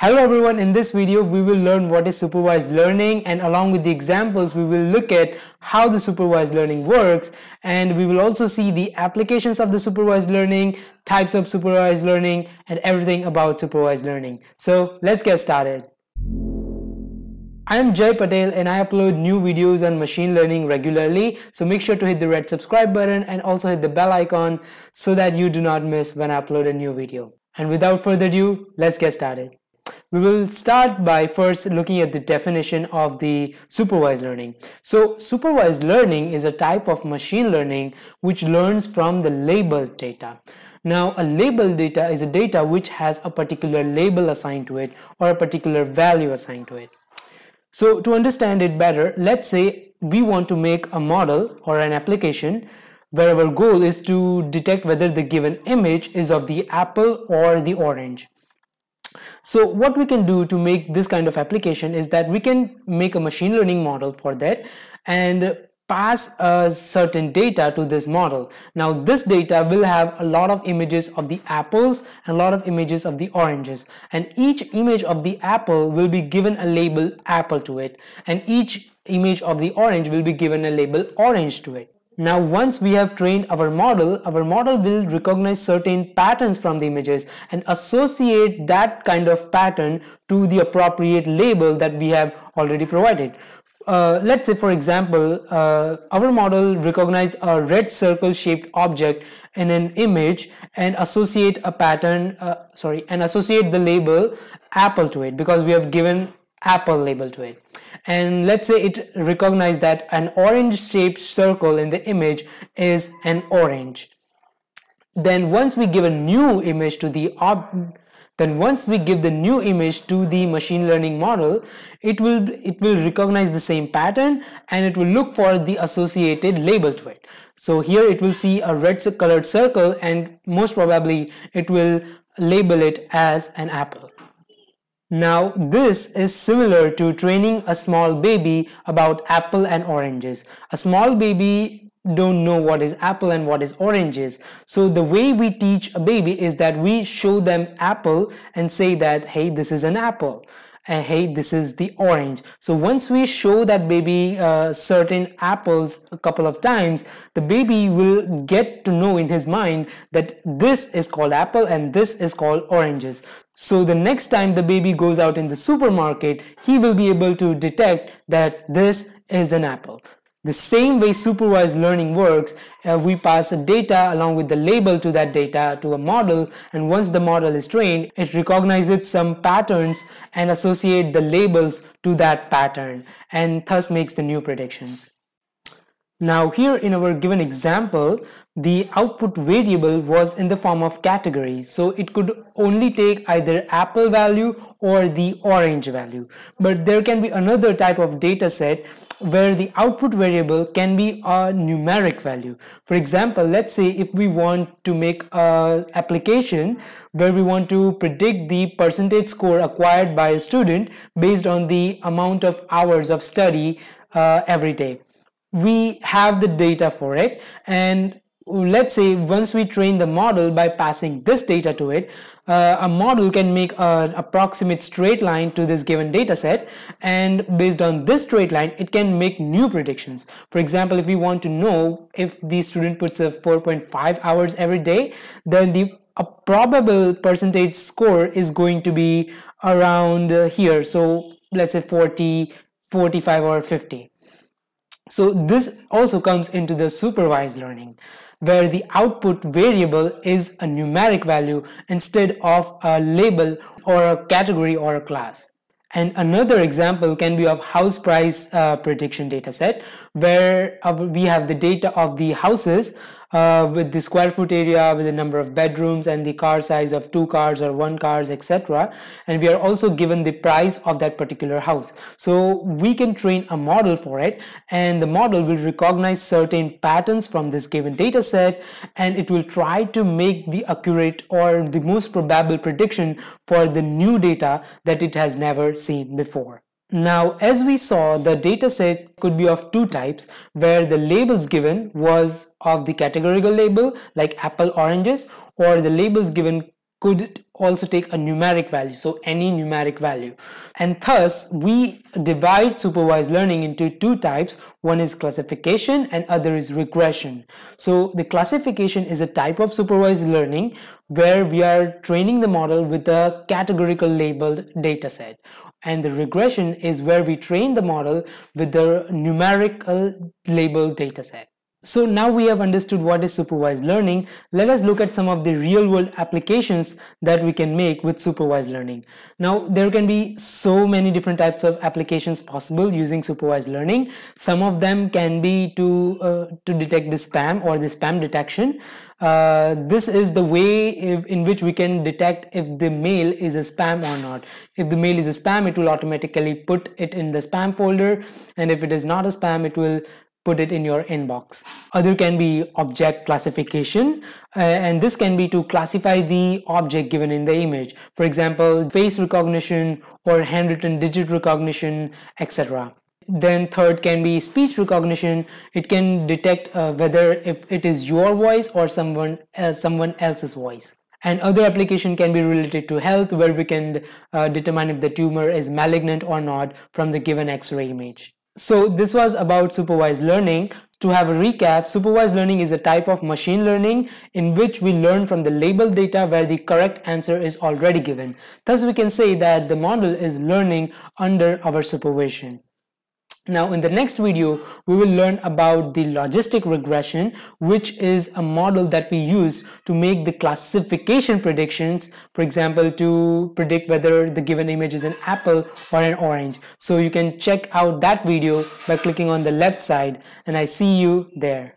Hello everyone, in this video we will learn what is supervised learning and along with the examples we will look at how the supervised learning works and we will also see the applications of the supervised learning, types of supervised learning and everything about supervised learning. So let's get started. I am Jay Patel and I upload new videos on machine learning regularly so make sure to hit the red subscribe button and also hit the bell icon so that you do not miss when I upload a new video. And without further ado, let's get started. We will start by first looking at the definition of the supervised learning. So supervised learning is a type of machine learning which learns from the labeled data. Now a labeled data is a data which has a particular label assigned to it or a particular value assigned to it. So to understand it better, let's say we want to make a model or an application where our goal is to detect whether the given image is of the apple or the orange. So what we can do to make this kind of application is that we can make a machine learning model for that and pass a certain data to this model. Now this data will have a lot of images of the apples and a lot of images of the oranges and each image of the apple will be given a label apple to it and each image of the orange will be given a label orange to it. Now once we have trained our model, our model will recognize certain patterns from the images and associate that kind of pattern to the appropriate label that we have already provided. Uh, let's say for example, uh, our model recognized a red circle shaped object in an image and associate a pattern, uh, sorry, and associate the label apple to it because we have given apple label to it and let's say it recognized that an orange shaped circle in the image is an orange. Then once we give a new image to the then once we give the new image to the machine learning model it will it will recognize the same pattern and it will look for the associated label to it. So here it will see a red colored circle and most probably it will label it as an apple now this is similar to training a small baby about apple and oranges. A small baby don't know what is apple and what is oranges. So the way we teach a baby is that we show them apple and say that hey this is an apple and hey this is the orange. So once we show that baby uh, certain apples a couple of times the baby will get to know in his mind that this is called apple and this is called oranges. So the next time the baby goes out in the supermarket he will be able to detect that this is an apple the same way supervised learning works, uh, we pass a data along with the label to that data to a model and once the model is trained, it recognizes some patterns and associate the labels to that pattern and thus makes the new predictions. Now here in our given example, the output variable was in the form of category. So it could only take either apple value or the orange value. But there can be another type of data set where the output variable can be a numeric value. For example, let's say if we want to make a application where we want to predict the percentage score acquired by a student based on the amount of hours of study uh, every day we have the data for it. And let's say once we train the model by passing this data to it uh, a model can make an approximate straight line to this given data set. And based on this straight line it can make new predictions. For example if we want to know if the student puts a 4.5 hours every day then the a probable percentage score is going to be around uh, here. So let's say 40 45 or 50 so this also comes into the supervised learning where the output variable is a numeric value instead of a label or a category or a class. And another example can be of house price uh, prediction dataset where we have the data of the houses uh, with the square foot area with the number of bedrooms and the car size of two cars or one cars etc and we are also given the price of that particular house. So we can train a model for it and the model will recognize certain patterns from this given data set and it will try to make the accurate or the most probable prediction for the new data that it has never seen before now, as we saw, the dataset could be of two types where the labels given was of the categorical label like apple oranges or the labels given could also take a numeric value so any numeric value. And thus we divide supervised learning into two types. One is classification and other is regression. So the classification is a type of supervised learning where we are training the model with a categorical labeled data set and the regression is where we train the model with the numerical labeled data set so now we have understood what is supervised learning, let us look at some of the real world applications that we can make with supervised learning. Now there can be so many different types of applications possible using supervised learning. Some of them can be to, uh, to detect the spam or the spam detection. Uh, this is the way in which we can detect if the mail is a spam or not. If the mail is a spam, it will automatically put it in the spam folder and if it is not a spam, it will put it in your inbox. Other can be object classification uh, and this can be to classify the object given in the image. For example, face recognition or handwritten digit recognition, etc. Then third can be speech recognition. It can detect uh, whether if it is your voice or someone someone else's voice and other application can be related to health where we can uh, determine if the tumor is malignant or not from the given x-ray image. So this was about supervised learning. To have a recap, supervised learning is a type of machine learning in which we learn from the labeled data where the correct answer is already given. Thus, we can say that the model is learning under our supervision. Now in the next video, we will learn about the logistic regression, which is a model that we use to make the classification predictions, for example, to predict whether the given image is an apple or an orange. So you can check out that video by clicking on the left side and I see you there.